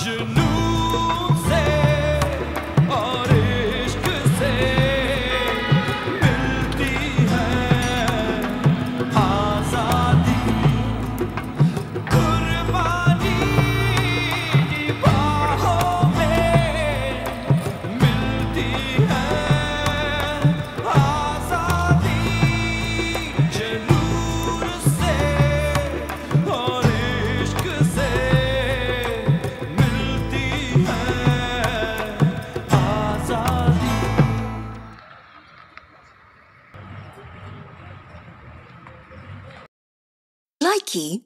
ingenue. Likey